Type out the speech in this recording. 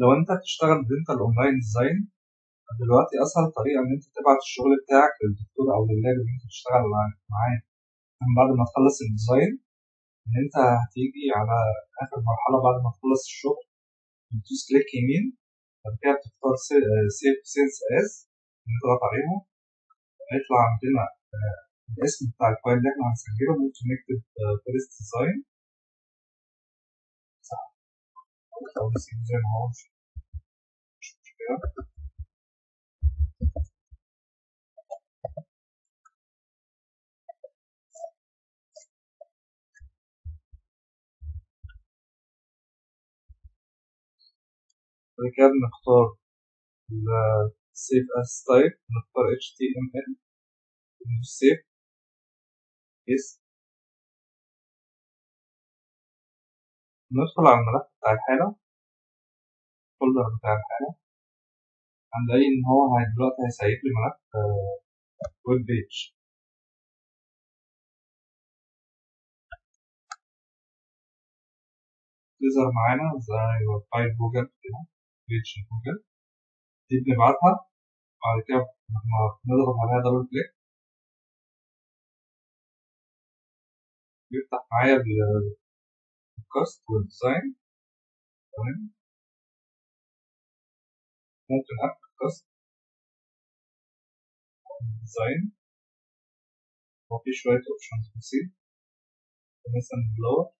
لو انت هتشتغل dental online design دلوقتي أسهل طريقة إن انت تبعت الشغل بتاعك للدكتور أو لل lab اللي انت بتشتغل معاه. من بعد ما تخلص ال design إن انت هتيجي على آخر مرحلة بعد ما تخلص الشغل بتدوس click يمين بعد كده بتختار save، save as نضغط عليها هيطلع عندنا آه، الاسم بتاع ال file اللي إحنا هنسجله ممكن نكتب فيرست design ما هو مش مشكله بعد نختار html سيف يس. ندخل على الملف بتاع الحالة ال folder بتاع الحالة هنلاقي إن هو دلوقتي هيسيب لي ملف web page تظهر معانا زي file Google كده page Google. دي بنبعتها بعد كده لما نضغط عليها double click بيفتح معايا Kostkunst sein. Und Punkte hat Kost sein. Hoffe ich weiter auf Chance C. Wenn es dann blau